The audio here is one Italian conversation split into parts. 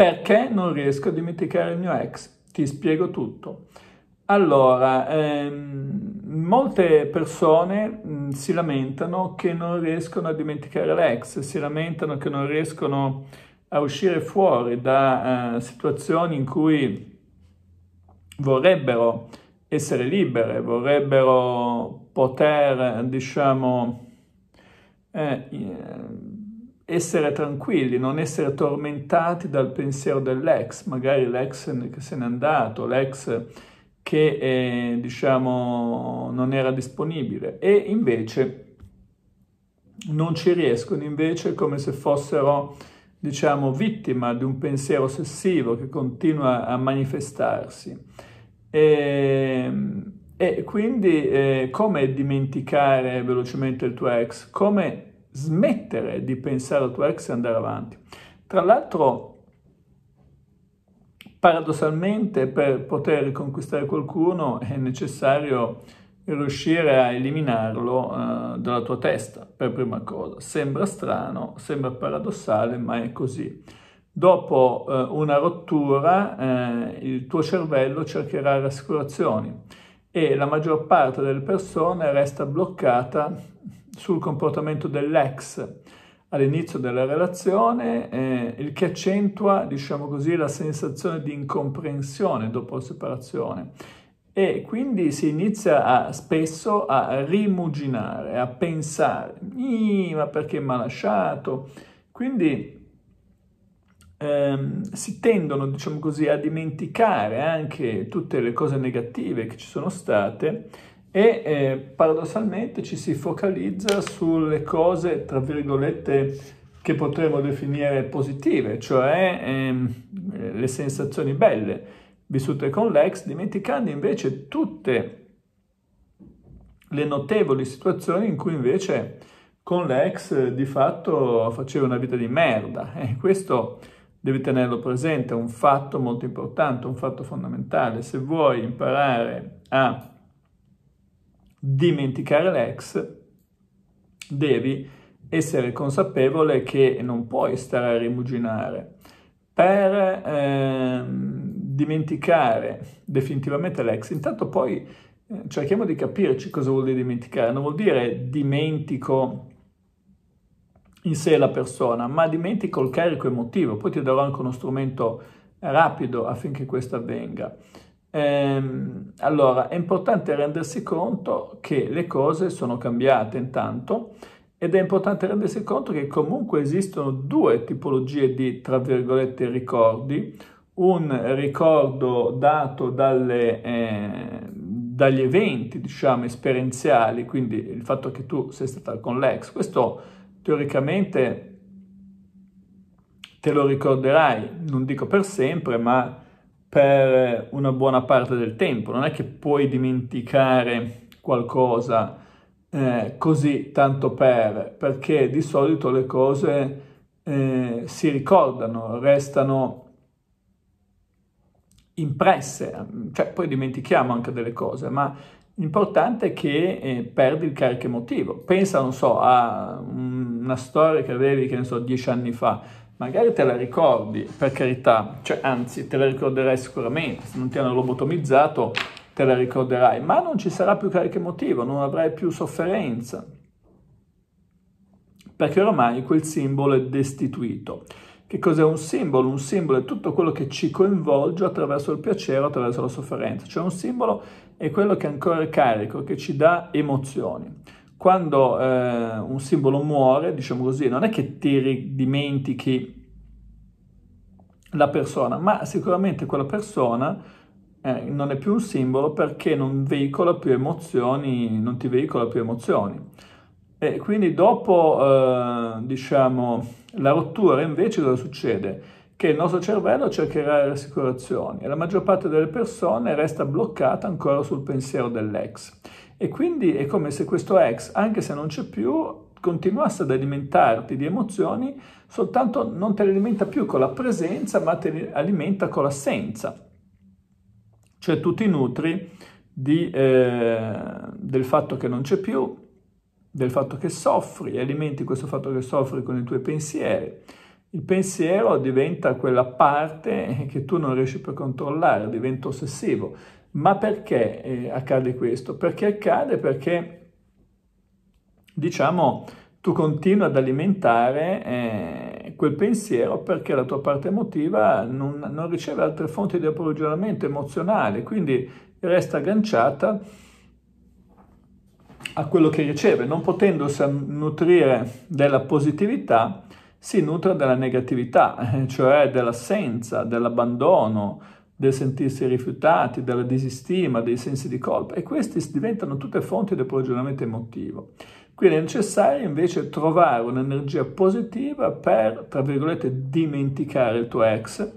Perché non riesco a dimenticare il mio ex? Ti spiego tutto. Allora, ehm, molte persone mh, si lamentano che non riescono a dimenticare l'ex, si lamentano che non riescono a uscire fuori da eh, situazioni in cui vorrebbero essere libere, vorrebbero poter, diciamo, eh, essere tranquilli, non essere tormentati dal pensiero dell'ex, magari l'ex che se n'è andato, l'ex che eh, diciamo non era disponibile e invece non ci riescono, invece come se fossero diciamo vittima di un pensiero ossessivo che continua a manifestarsi. E, e quindi eh, come dimenticare velocemente il tuo ex? Come smettere di pensare al tuo ex e andare avanti? Tra l'altro, paradossalmente, per poter riconquistare qualcuno è necessario riuscire a eliminarlo uh, dalla tua testa, per prima cosa. Sembra strano, sembra paradossale, ma è così. Dopo uh, una rottura uh, il tuo cervello cercherà rassicurazioni e la maggior parte delle persone resta bloccata sul comportamento dell'ex all'inizio della relazione, eh, il che accentua, diciamo così, la sensazione di incomprensione dopo la separazione. E quindi si inizia a, spesso a rimuginare, a pensare, ma perché mi ha lasciato? Quindi ehm, si tendono, diciamo così, a dimenticare anche tutte le cose negative che ci sono state e eh, paradossalmente ci si focalizza sulle cose, tra virgolette, che potremmo definire positive, cioè ehm, le sensazioni belle vissute con l'ex, dimenticando invece tutte le notevoli situazioni in cui invece con l'ex di fatto faceva una vita di merda. E questo devi tenerlo presente, è un fatto molto importante, un fatto fondamentale. Se vuoi imparare a dimenticare l'ex, devi essere consapevole che non puoi stare a rimuginare. Per ehm, dimenticare definitivamente l'ex, intanto poi eh, cerchiamo di capirci cosa vuol dire dimenticare. Non vuol dire dimentico in sé la persona, ma dimentico il carico emotivo. Poi ti darò anche uno strumento rapido affinché questo avvenga. Ehm, allora, è importante rendersi conto che le cose sono cambiate intanto ed è importante rendersi conto che comunque esistono due tipologie di, tra virgolette, ricordi. Un ricordo dato dalle, eh, dagli eventi, diciamo, esperienziali, quindi il fatto che tu sei stata con l'ex. Questo teoricamente te lo ricorderai, non dico per sempre, ma per una buona parte del tempo, non è che puoi dimenticare qualcosa eh, così tanto per, perché di solito le cose eh, si ricordano, restano impresse, cioè poi dimentichiamo anche delle cose, ma l'importante è che eh, perdi il carico emotivo. Pensa, non so, a una storia che avevi, che ne so, dieci anni fa, magari te la ricordi, per carità, cioè anzi te la ricorderai sicuramente, se non ti hanno lobotomizzato te la ricorderai, ma non ci sarà più carico emotivo, non avrai più sofferenza, perché ormai quel simbolo è destituito. Che cos'è un simbolo? Un simbolo è tutto quello che ci coinvolge attraverso il piacere, attraverso la sofferenza, cioè un simbolo è quello che è ancora carico, che ci dà emozioni quando eh, un simbolo muore, diciamo così, non è che ti dimentichi la persona, ma sicuramente quella persona eh, non è più un simbolo perché non veicola più emozioni, non ti veicola più emozioni. E quindi dopo, eh, diciamo, la rottura invece cosa succede? Che il nostro cervello cercherà rassicurazioni e la maggior parte delle persone resta bloccata ancora sul pensiero dell'ex. E quindi è come se questo ex, anche se non c'è più, continuasse ad alimentarti di emozioni, soltanto non te le alimenta più con la presenza, ma te le alimenta con l'assenza. Cioè tu ti nutri di, eh, del fatto che non c'è più, del fatto che soffri, alimenti questo fatto che soffri con i tuoi pensieri Il pensiero diventa quella parte che tu non riesci più a controllare, diventa ossessivo. Ma perché eh, accade questo? Perché accade perché, diciamo, tu continui ad alimentare eh, quel pensiero perché la tua parte emotiva non, non, riceve altre fonti di approvvigionamento emozionale, quindi resta agganciata a quello che riceve, non potendosi nutrire della positività, si nutre della negatività, cioè dell'assenza, dell'abbandono, del sentirsi rifiutati, della disistima, dei sensi di colpa e questi diventano tutte fonti del approvvigionamento emotivo. Quindi è necessario invece trovare un'energia positiva per, tra virgolette, dimenticare il tuo ex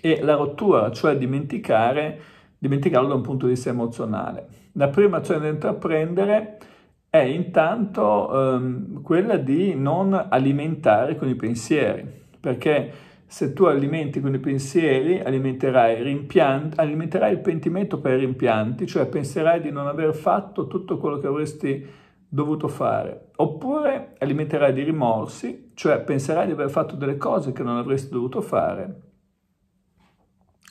e la rottura, cioè dimenticare, dimenticarlo da un punto di vista emozionale. La prima azione da intraprendere è intanto ehm, quella di non alimentare con i pensieri, perché se tu alimenti con i pensieri, alimenterai, rimpianti, alimenterai il pentimento per rimpianti, cioè penserai di non aver fatto tutto quello che avresti dovuto fare. Oppure alimenterai di rimorsi, cioè penserai di aver fatto delle cose che non avresti dovuto fare.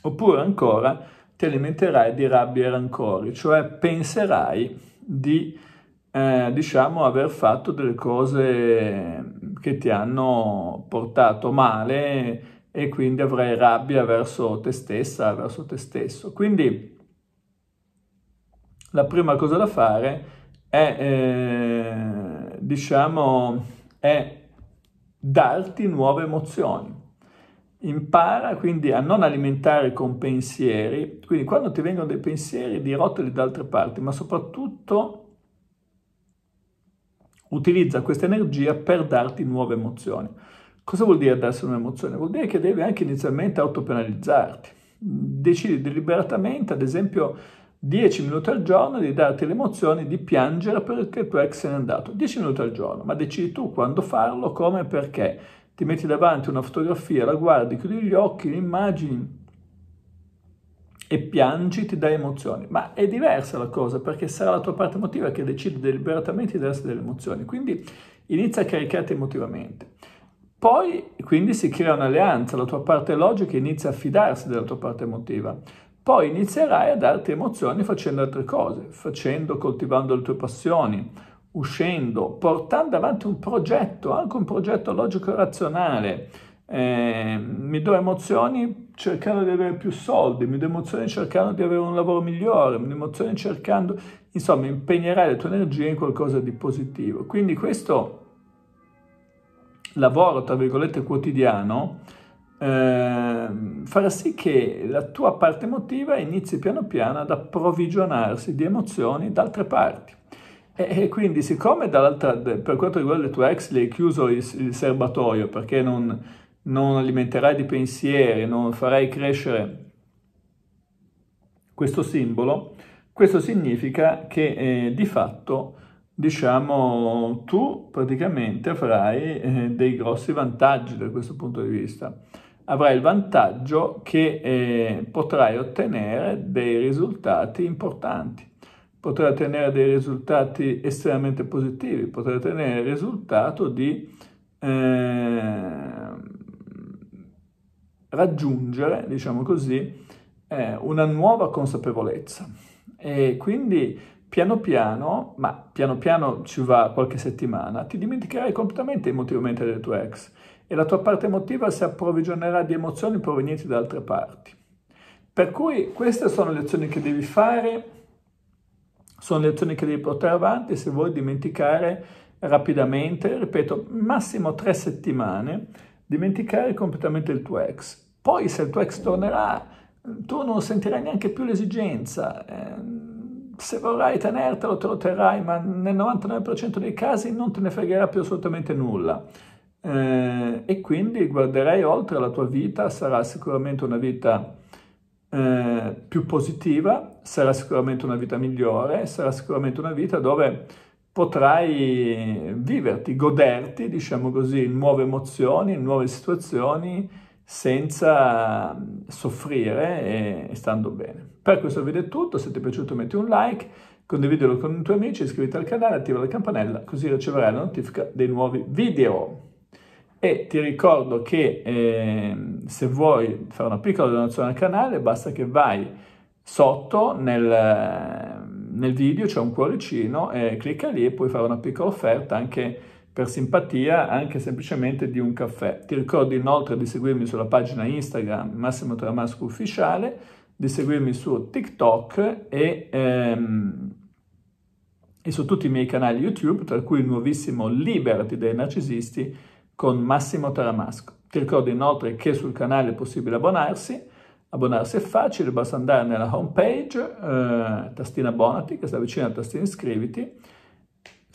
Oppure ancora ti alimenterai di rabbia e rancori, cioè penserai di, eh, diciamo, aver fatto delle cose che ti hanno portato male e quindi avrai rabbia verso te stessa, verso te stesso. Quindi la prima cosa da fare è, eh, diciamo, è darti nuove emozioni. Impara quindi a non alimentare con pensieri, quindi quando ti vengono dei pensieri dirottali da altre parti, ma soprattutto utilizza questa energia per darti nuove emozioni. Cosa vuol dire darsi un'emozione? Vuol dire che devi anche inizialmente autopenalizzarti. Decidi deliberatamente, ad esempio, 10 minuti al giorno di darti le emozioni di piangere perché il tuo ex se n'è andato. 10 minuti al giorno, ma decidi tu quando farlo, come e perché. Ti metti davanti una fotografia, la guardi, chiudi gli occhi, immagini e piangi, ti dai emozioni. Ma è diversa la cosa perché sarà la tua parte emotiva che decide deliberatamente di darsi delle emozioni. Quindi inizia a caricarti emotivamente. Poi quindi si crea un'alleanza, la tua parte logica inizia a fidarsi della tua parte emotiva. Poi inizierai a darti emozioni facendo altre cose, facendo, coltivando le tue passioni, uscendo, portando avanti un progetto, anche un progetto logico-razionale, eh, mi do emozioni cercando di avere più soldi, mi do emozioni cercando di avere un lavoro migliore, mi do emozioni cercando, insomma, impegnerai le tue energie in qualcosa di positivo. Quindi questo lavoro, tra virgolette, quotidiano, eh, farà sì che la tua parte emotiva inizi piano piano ad approvvigionarsi di emozioni da altre parti. E, quindi, siccome per quanto riguarda il tuo ex, le hai chiuso il, il serbatoio perché non non alimenterai di pensieri, non farai crescere questo simbolo, questo significa che eh, di fatto, diciamo, tu praticamente avrai eh, dei grossi vantaggi da questo punto di vista. Avrai il vantaggio che eh, potrai ottenere dei risultati importanti, potrai ottenere dei risultati estremamente positivi, potrai ottenere il risultato di eh, raggiungere, diciamo così, eh, una nuova consapevolezza. E quindi piano piano, ma piano piano ci va qualche settimana, ti dimenticherai completamente emotivamente del tuo ex e la tua parte emotiva si approvvigionerà di emozioni provenienti da altre parti. Per cui queste sono le azioni che devi fare, sono le azioni che devi portare avanti se vuoi dimenticare rapidamente, ripeto, massimo tre settimane, dimenticare completamente il tuo ex. Poi se il tuo ex tornerà, tu non sentirai neanche più l'esigenza. Eh, se vorrai tenertelo, te lo terrai, ma nel 99% dei casi non te ne fregherà più assolutamente nulla. Eh, e quindi guarderai oltre la tua vita, sarà sicuramente una vita eh, più positiva, sarà sicuramente una vita migliore, sarà sicuramente una vita dove potrai viverti, goderti, diciamo così, nuove emozioni, nuove situazioni, senza mm, soffrire e stando bene. Per questo video è tutto, se ti è piaciuto metti un like, condividilo con i tuoi amici, iscriviti al canale, attiva la campanella, così riceverai la notifica dei nuovi video. E ti ricordo che eh, se vuoi fare una piccola donazione al canale, basta che vai sotto nel, nel video, c'è un cuoricino, e clicca lì e puoi fare una piccola offerta anche per simpatia, anche semplicemente di un caffè. Ti ricordo inoltre di seguirmi sulla pagina Instagram Massimo Tramasco Ufficiale, di seguirmi su TikTok e, ehm, e su tutti i miei canali YouTube, tra cui il nuovissimo Liberati dai narcisisti, con Massimo Taramasco. Ti ricordo inoltre che sul canale è possibile abbonarsi, abbonarsi è facile, basta andare nella home page, eh, tastina abbonati, che sta vicino alla tastina iscriviti,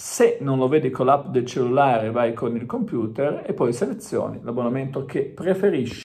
se non lo vedi con l'app del cellulare vai con il computer e poi selezioni l'abbonamento che preferisci.